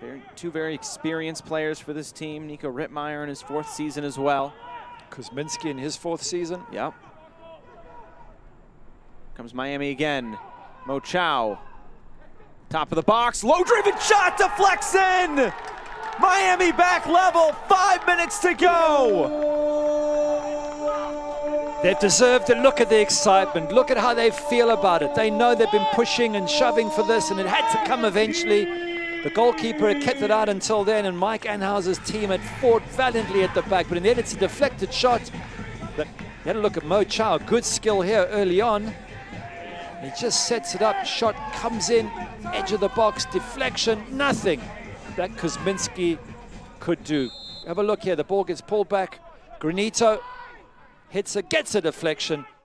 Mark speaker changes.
Speaker 1: Very, two very experienced players for this team. Nico Rittmeyer in his fourth season as well.
Speaker 2: Kuzminsky in his fourth season.
Speaker 1: Yep. Comes Miami again. Mo Chow. Top of the box. Low driven shot deflects in. Miami back level. Five minutes to go.
Speaker 2: They've deserved it. Look at the excitement. Look at how they feel about it. They know they've been pushing and shoving for this, and it had to come eventually. The goalkeeper had kept it out until then, and Mike Anhaeuser's team had fought valiantly at the back, but in the end it's a deflected shot. But you had a look at Mo Chow. Good skill here early on. He just sets it up. Shot comes in, edge of the box, deflection, nothing that Kuzminsky could do. Have a look here. The ball gets pulled back. Granito hits a, gets a deflection.